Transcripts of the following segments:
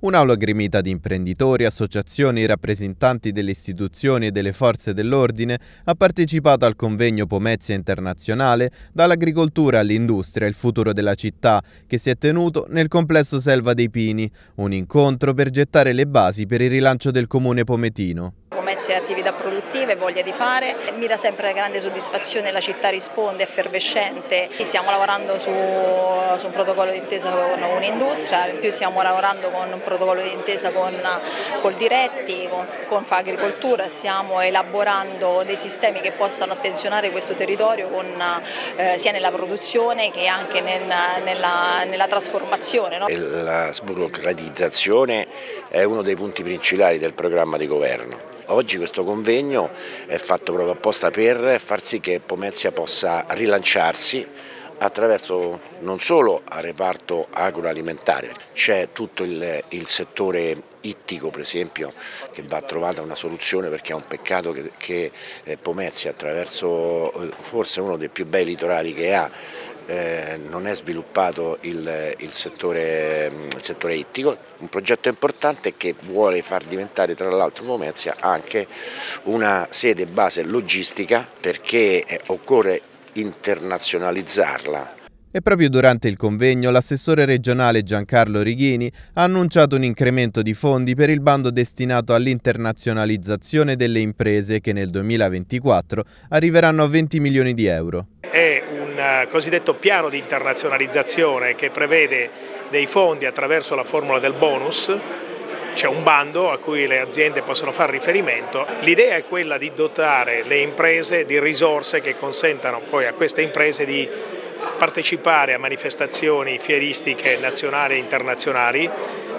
Un'aula gremita di imprenditori, associazioni, rappresentanti delle istituzioni e delle forze dell'ordine ha partecipato al convegno Pomezia Internazionale Dall'agricoltura all'industria il futuro della città che si è tenuto nel complesso Selva dei Pini, un incontro per gettare le basi per il rilancio del comune pometino commercio e attività produttive, voglia di fare. Mi dà sempre grande soddisfazione, la città risponde, effervescente. Stiamo lavorando su, su un protocollo d'intesa con un'industria, in più stiamo lavorando con un protocollo d'intesa con col Diretti, con, con Agricoltura, stiamo elaborando dei sistemi che possano attenzionare questo territorio con, eh, sia nella produzione che anche nel, nella, nella, trasformazione. No? La sburocratizzazione è uno dei punti principali del programma di governo. Oggi questo convegno è fatto proprio apposta per far sì che Pomezia possa rilanciarsi attraverso non solo a reparto agroalimentare, c'è tutto il, il, settore ittico per esempio che va trovata una soluzione perché è un peccato che, che eh, Pomezia attraverso eh, forse uno dei più bei litorali che ha eh, non è sviluppato il, il, settore, il, settore, ittico, un progetto importante che vuole far diventare tra l'altro Pomezia anche una sede base logistica perché eh, occorre internazionalizzarla. E proprio durante il convegno l'assessore regionale Giancarlo Righini ha annunciato un incremento di fondi per il bando destinato all'internazionalizzazione delle imprese che nel 2024 arriveranno a 20 milioni di euro. È un eh, cosiddetto piano di internazionalizzazione che prevede dei fondi attraverso la formula del bonus c'è un bando a cui le aziende possono fare riferimento. L'idea è quella di dotare le imprese di risorse che consentano poi a queste imprese di partecipare a manifestazioni fieristiche nazionali e internazionali,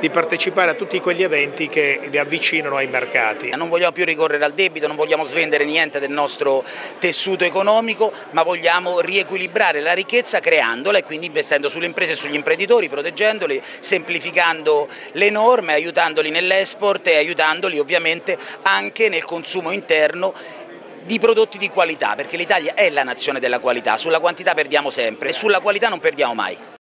di partecipare a tutti quegli eventi che li avvicinano ai mercati. Non vogliamo più ricorrere al debito, non vogliamo svendere niente del nostro tessuto economico, ma vogliamo riequilibrare la ricchezza creandola e quindi investendo sulle imprese e sugli imprenditori, proteggendoli, semplificando le norme, aiutandoli nell'export e aiutandoli ovviamente anche nel consumo interno di prodotti di qualità, perché l'Italia è la nazione della qualità, sulla quantità perdiamo sempre e sulla qualità non perdiamo mai.